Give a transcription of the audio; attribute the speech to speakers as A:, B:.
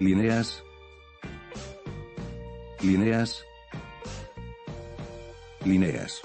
A: Líneas. Líneas. Líneas.